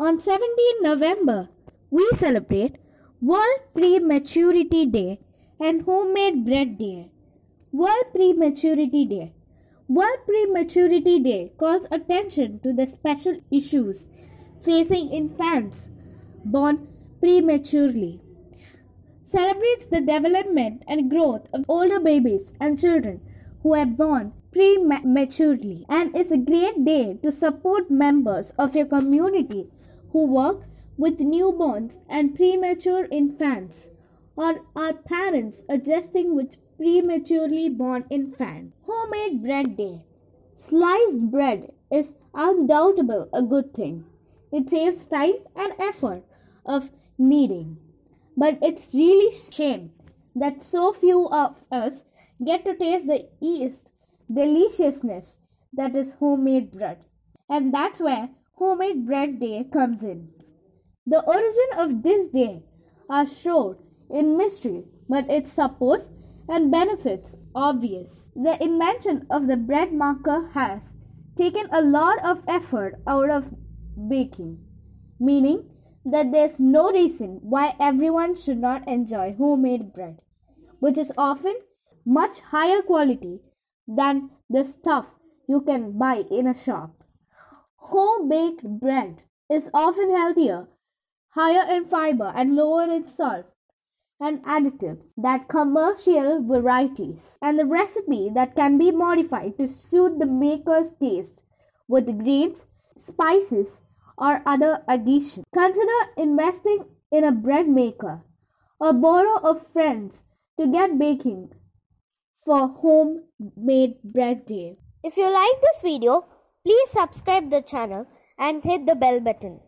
On 17 November, we celebrate World Prematurity Day and Homemade Bread Day. World Prematurity Day. World Prematurity Day calls attention to the special issues facing infants born prematurely. Celebrates the development and growth of older babies and children who are born prematurely and is a great day to support members of your community who work with newborns and premature infants or are parents adjusting with prematurely born infant. Homemade bread day. Sliced bread is undoubtedly a good thing. It saves time and effort of kneading. But it's really shame that so few of us get to taste the yeast deliciousness that is homemade bread. And that's where homemade bread day comes in. The origin of this day are shrouded in mystery, but its suppose and benefits obvious. The invention of the bread maker has taken a lot of effort out of baking, meaning that there's no reason why everyone should not enjoy homemade bread, which is often much higher quality than the stuff you can buy in a shop. Home baked bread is often healthier, higher in fiber, and lower in salt and additives than commercial varieties, and the recipe that can be modified to suit the maker's taste with grains, spices, or other additions. Consider investing in a bread maker or borrow a friends to get baking for homemade bread day. If you like this video, please subscribe the channel and hit the bell button.